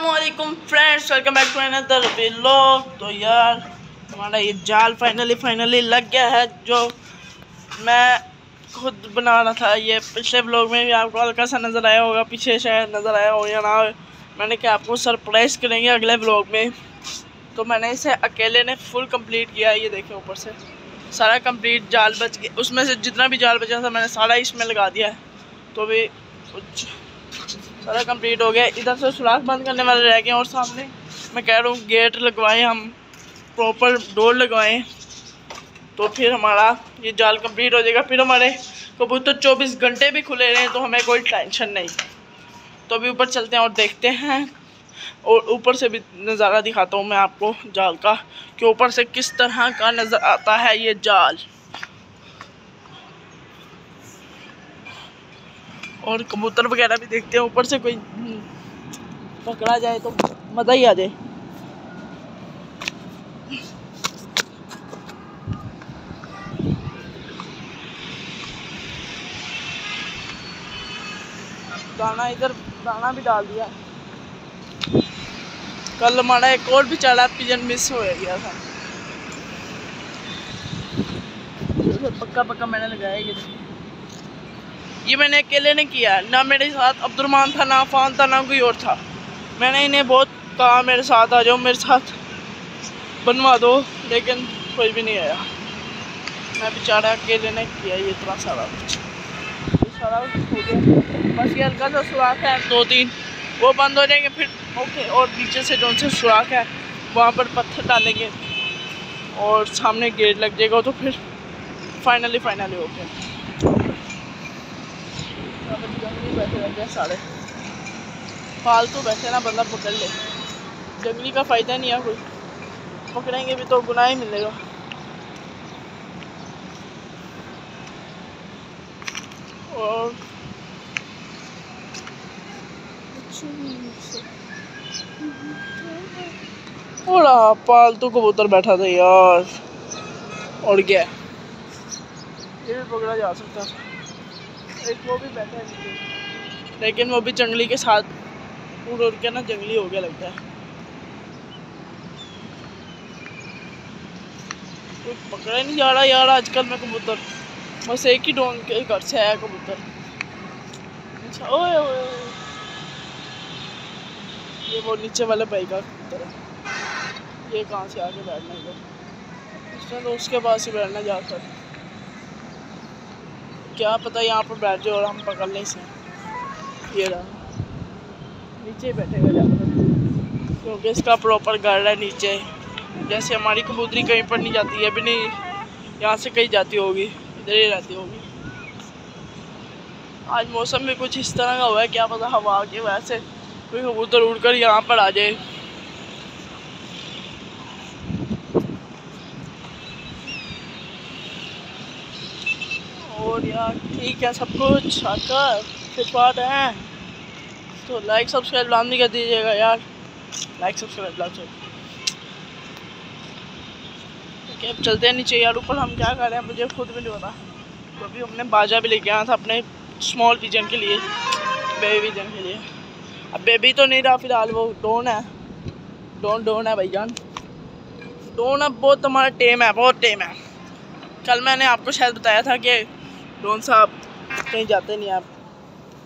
वालेकुम friends welcome back to another vlog तो यार, हमारा ये जाल फाइनली फाइनली लग गया है, जो मैं खुद बना रहा था। ये पिछले व्लॉग में भी आपको हल्का सा नज़र आया होगा, पीछे शायद नज़र आया हो या ना मैंने कहा आपको सरप्राइज़ करेंगे अगले व्लॉग में। तो मैंने इसे अकेले ने फुल कंप्लीट किया है, ये देखे ऊपर से। सारा कंप्लीट जाल बच गया। उसमें से जितना भी जाल बचा था, मैंने सारा इसमें लगा दिया है। तो भी कुछ सारा कंप्लीट हो गया। इधर से सुराख बंद करने वाले रह गए और सामने मैं कह रहा हूँ गेट लगवाएँ हम प्रॉपर डोर लगवाएँ तो फिर हमारा ये जाल कंप्लीट हो जाएगा। फिर हमारे कबूतर चौबीस घंटे भी खुले रहें तो हमें कोई टेंशन नहीं। तो अभी ऊपर चलते हैं और देखते हैं और ऊपर से भी नज़ारा दिखाता हूँ मैं आपको जाल का, कि ऊपर से किस तरह का नज़र आता है ये जाल। और कबूतर वगैरह भी देखते हैं, ऊपर से कोई पकड़ा जाए तो मज़ा ही आ जाए। दाना इधर, दाना भी डाल दिया। कल हमारा एक और भी चला पिजन मिस हो गया था। पक्का पक्का मैंने लगाया ये। ये मैंने अकेले ने किया, ना मेरे साथ अब्दुलरमान था, ना अफान था, ना कोई और था। मैंने इन्हें बहुत कहा, मेरे साथ आ जाओ, मेरे साथ बनवा दो, लेकिन कोई भी नहीं आया। मैं बेचारा अकेले ने किया ये इतना सारा कुछ। सारा कुछ हो गया। बस ये हल्का सा सुराख है, दो तीन, वो बंद हो जाएँगे, फिर ओके, और पीछे से जो से सुराख है, वहाँ पर पत्थर डालेंगे, और सामने गेट लग जाएगा तो फिर फाइनली फाइनली गया जंगली बैठे रहते हैं सारे फालतू बैठे ना बंदा पकड़ ले। जंगली का फ़ायदा नहीं है कोई। पकड़ेंगे भी तो गुनाह ही मिलेगा। और थोड़ा पालतू कबूतर बैठा था यार। और क्या ये भी पकड़ा जा सकता है एक वो भी बैठा है लेकिन वो भी जंगली के साथ उड़ उड़ के ना जंगली हो गया लगता है। कोई पकड़ा नहीं जा रहा यार आजकल मैं कबूतर। बस एक ही डोन के घर से आया कबूतर। अच्छा ओए ओए ये वो नीचे वाले भाई का कबूतर है। ये कहाँ से आके बैठना इधर? उसने तो उसके पास ही बैठना जाकर। क्या पता यहाँ पर बैठ जाए और हम पकड़ लें इसे। ये रहा। नीचे बैठेगा जाकर क्योंकि इसका प्रॉपर घर है नीचे। जैसे हमारी कबूतरी कहीं पर नहीं जाती है अभी नहीं, यहाँ से कहीं जाती होगी, इधर ही रहती होगी। आज मौसम भी कुछ इस तरह का हुआ है, क्या पता हवा की वजह से कोई कबूतर उड़कर यहाँ पर आ जाए। और यार, ठीक है, सब कुछ, आकर फिर बात है। तो लाइक सब्सक्राइब लाभ नहीं कर दीजिएगा यार। लाइक सब्सक्राइब लाजमी ओके अब चलते हैं नीचे यार, ऊपर हम क्या कर रहे हैं, मुझे खुद भी नहीं पता। तो अभी हमने बाजा भी लेके आया था अपने स्मॉल विजन के लिए बेबी विजन के लिए। अब बेबी तो नहीं रहा फ़िलहाल, वो डोन है। डोन डोन है भाई जान डोन अब बहुत हमारा टेम है, बहुत टेम है। कल मैंने आपको शायद बताया था कि डोन साहब, कहीं जाते नहीं आप।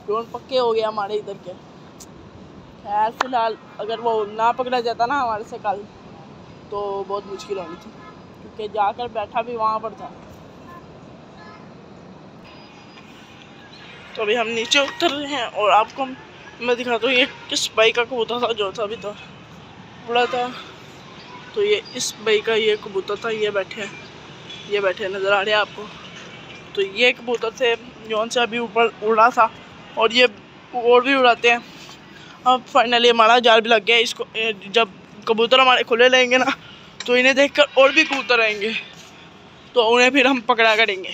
डोन पक्के हो गए हमारे इधर के। खैर, फ़िलहाल अगर वो ना पकड़ा जाता ना हमारे से कल तो बहुत मुश्किल होनी थी, क्योंकि जाकर बैठा भी वहाँ पर था। तो अभी हम नीचे उतर रहे हैं और आपको मैं दिखाता हूँ ये किस बाई का कबूतर था जो था अभी तो। उड़ा था। तो ये इस बाई का ये कबूतर था, ये बैठे हैं, ये बैठे नज़र आ रहे हैं आपको। तो ये कबूतर थे जौन से अभी ऊपर उड़ा था और ये और भी उड़ाते हैं। अब फाइनली हमारा जाल भी लग गया इसको जब कबूतर हमारे खुले रहेंगे ना तो इन्हें देखकर और भी कबूतर आएँगे। तो उन्हें फिर हम पकड़ा करेंगे।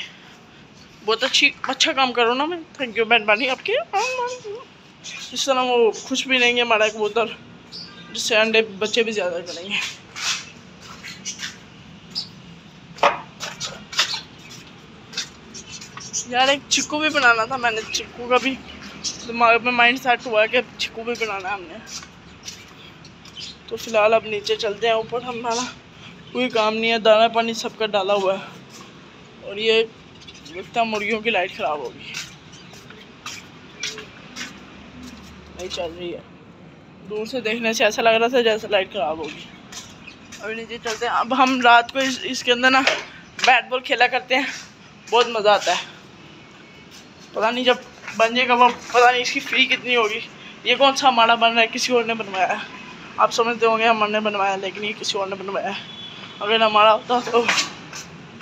बहुत अच्छी अच्छा काम करो ना मैं। थैंक यू मेहरबानी आपके। इस तरह वो खुश भी रहेंगे हमारा कबूतर, जिससे अंडे बच्चे भी ज़्यादा करेंगे। यार एक चिक्कू भी बनाना था मैंने। चिक्कू का भी दिमाग में माइंड सेट हुआ है कि चिक्कू भी बनाना है हमने। तो फ़िलहाल अब नीचे चलते हैं ऊपर हमारा कोई काम नहीं है दाना पानी सबका डाला हुआ है। और ये लगता है मुर्गियों की लाइट ख़राब होगी। नहीं चल रही है। दूर से देखने से ऐसा लग रहा था जैसे लाइट ख़राब होगी। अभी नीचे चलते हैं। अब हम रात को इस, इसके अंदर ना बैट बॉल खेला करते हैं। बहुत मज़ा आता है। पता नहीं जब बन जाएगा वो, पता नहीं इसकी फ़ी कितनी होगी। ये कौन सा हमारा बन रहा है? किसी और ने बनवाया। है आप समझते होंगे हमने बनवाया, लेकिन ये किसी और ने बनवाया। है अगर हमारा होता तो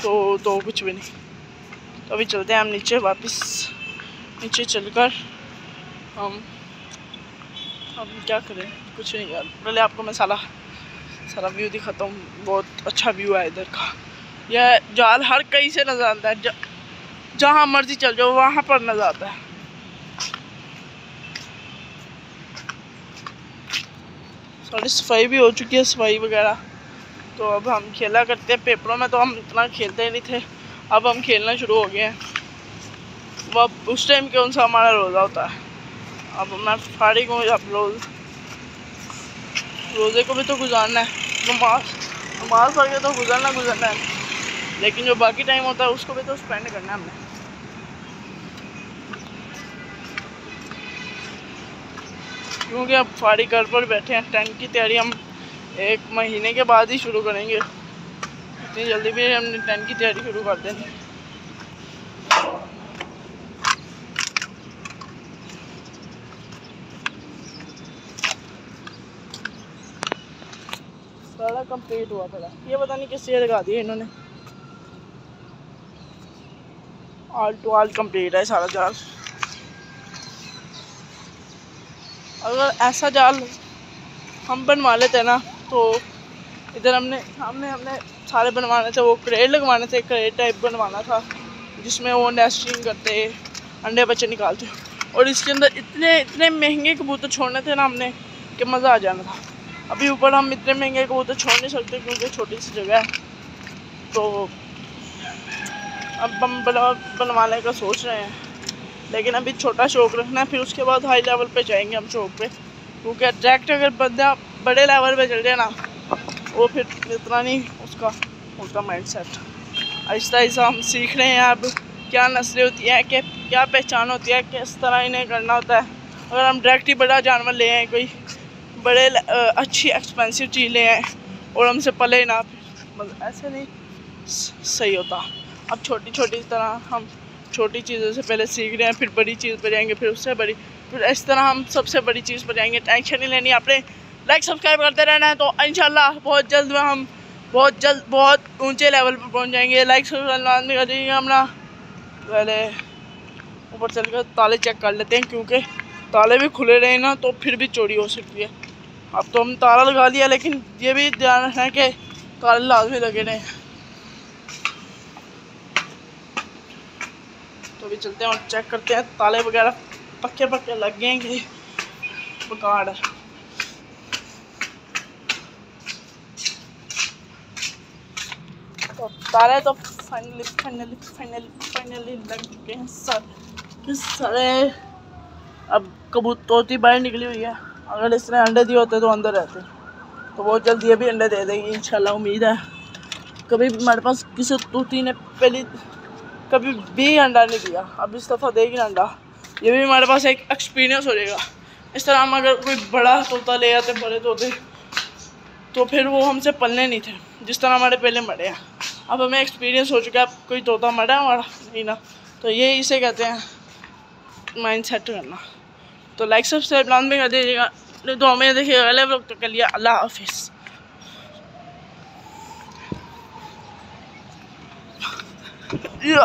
तो तो कुछ भी नहीं। तो अभी चलते हैं हम नीचे वापस। नीचे चलकर हम हम क्या करें? कुछ नहीं यार। पहले आपको मैं सारा सारा व्यू दिखाता हूँ। बहुत अच्छा व्यू है इधर का। यह जाल हर कहीं से नज़र आता है। जहाँ मर्ज़ी चल जाओ, वहाँ नज़र आता है। सारी सफ़ाई भी हो चुकी है सफ़ाई वगैरह। तो अब हम खेला करते हैं, पेपरों में तो हम इतना खेलते नहीं थे। अब हम खेलना शुरू हो गए हैं। अब उस टाइम कौन सा हमारा रोज़ा होता है। अब मैं फारिग हूँ अब रोज़। रोज़े को भी तो गुजारना है। नमाज़ नमाज़ पढ़ के तो गुजरना गुजरना है। लेकिन जो बाकी टाइम होता है, उसको भी तो स्पेंड करना है हमने। क्योंकि अब फाड़ी घर पर बैठे हैं। टेंट की तैयारी हम एक महीने के बाद ही शुरू करेंगे। इतनी जल्दी भी हमने टेंट की तैयारी शुरू कर देनी सारा कंप्लीट हुआ था ये पता नहीं किस लगा दिए इन्होंने। ऑल टू ऑल कंप्लीट है सारा जाल अगर ऐसा जाल हम बनवा लेते ना तो इधर हमने हमने हमने सारे बनवाने थे, वो क्रेट लगवाने थे, क्रेट टाइप बनवाना था, जिसमें वो नेस्टिंग करते, अंडे बच्चे निकालते, और इसके अंदर इतने इतने महँगे कबूतर छोड़ने थे ना हमने, कि मज़ा आ जाना था। अभी ऊपर हम इतने महँगे कबूतर छोड़ नहीं सकते, क्योंकि छोटी सी जगह है। तो अब हम बना, बनवाने का सोच रहे हैं। लेकिन अभी छोटा शौक रखना है, फिर उसके बाद हाई लेवल पे जाएँगे हम शौक पे। क्योंकि डायरेक्ट अगर बंदा बड़े लेवल पे चल जाए ना, वो फिर इतना नहीं, उसका उसका माइंड सेट आहिस्ता आहिस्ता हम सीख रहे हैं अब, क्या नस्लें होती हैं कि क्या पहचान होती है, किस तरह इन्हें करना होता है। अगर हम डायरेक्ट ही बड़ा जानवर ले आए, कोई बड़े अच्छी एक्सपेंसिव चीज़ ले आए, और हमसे पले ना मतलब ऐसे नहीं सही होता। अब छोटी छोटी तरह हम छोटी चीज़ों से पहले सीख रहे हैं, फिर बड़ी चीज़ पर जाएँगे फिर उससे बड़ी। फिर इस तरह हम सबसे बड़ी चीज़ पर जाएँगे टेंशन नहीं लेनी आपने लाइक सब्सक्राइब करते रहना है तो इन बहुत जल्द में हम बहुत जल्द, बहुत ऊँचे लेवल पर पहुँच जाएँगे। लाइक सब्सक्राइब कर दीजिए अपना। पहले ऊपर चल कर ताले चेक कर लेते हैं, क्योंकि ताले भी खुले रहे ना तो फिर भी चोरी हो सकती है। अब तो हम ताला लगा लिया लेकिन ये भी ध्यान रखना है कि ताले लाजमी लगे रहे। तो अभी चलते हैं और चेक करते हैं, ताले वगैरह पक्के पक्के लग गए कि पकाड़ तो ताले तो फाइनली फाइनली फाइनली फाइनली लग चुके हैं सर। सारे अब कबूतर बाहर निकली हुई है। अगर इसने अंडे दिए होते तो अंदर रहते। तो बहुत जल्दी अभी अंडे दे देगी, इंशाल्लाह, उम्मीद है। कभी हमारे पास किसी तूती ने पहली कभी भी अंडा नहीं दिया। अब इस दफ़ा देगी अंडा। ये भी हमारे पास एक एक्सपीरियंस हो जाएगा इस तरह हम अगर कोई बड़ा तोता ले आते बड़े तोते तो फिर वो हमसे पलने नहीं थे, जिस तरह हमारे पहले मरे हैं। अब हमें एक्सपीरियंस हो चुका है कोई तोता मरा हमारा, नहीं ना। तो ये इसे कहते हैं माइंड सेट करना। तो लाइक सब्सक्राइब लान भी कर दीजिएगा। तो हमें देखिए अगले ब्लॉग तो कर लिया अल्लाह हाफिज़। 热。